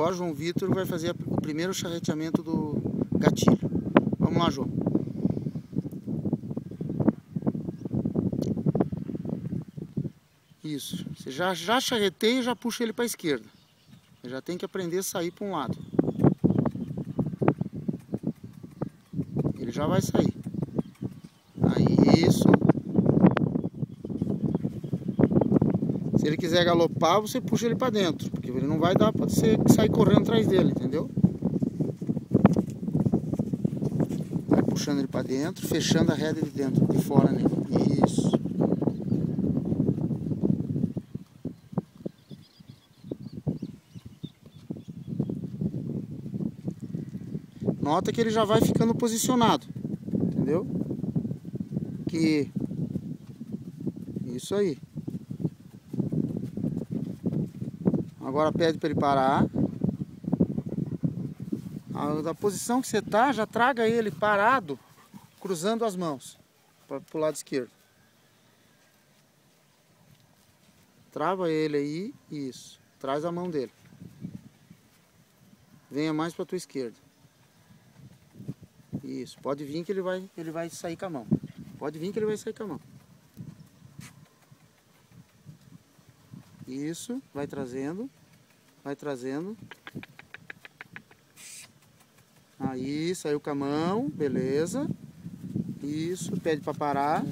Agora João Vitor vai fazer o primeiro charreteamento do gatilho. Vamos lá, João. Isso. Você já, já charreteia e já puxa ele para a esquerda. Você já tem que aprender a sair para um lado. Ele já vai sair. Aí, isso. Ele quiser galopar, você puxa ele para dentro, porque ele não vai dar para você sair correndo atrás dele, entendeu? Vai puxando ele para dentro, fechando a rede de dentro, de fora nele. Isso. Nota que ele já vai ficando posicionado, entendeu? Que isso aí. Agora pede para ele parar. A, posição que você tá, já traga ele parado, cruzando as mãos para o lado esquerdo. Trava ele aí, isso. Traz a mão dele. Venha mais para tua esquerda. Isso, pode vir que ele vai, ele vai sair com a mão. Pode vir que ele vai sair com a mão. Isso, vai trazendo. Vai trazendo. Aí, saiu com a mão, beleza. Isso, pede para parar.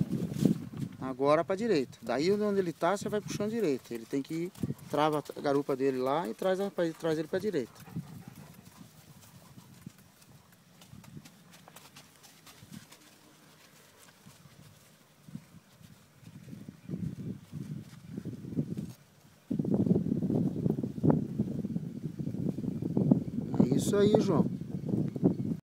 Agora para direita. Daí onde ele tá, você vai puxando direito. Ele tem que trava a garupa dele lá e traz, traz ele para direita. Isso aí, João.